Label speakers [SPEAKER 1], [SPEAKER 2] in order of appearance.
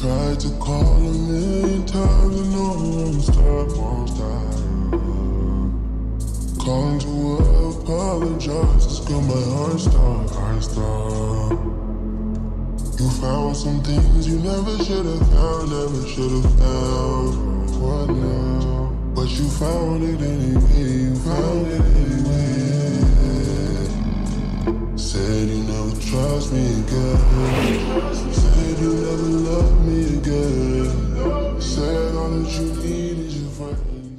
[SPEAKER 1] to call a million times and no one stop, won't stop. Calling to apologize, it's got my heart stop, heart stop. You found some things you never should have found, never should have found. What now? But you found it anyway, you found it anyway. Said you never trust me again. Said you never love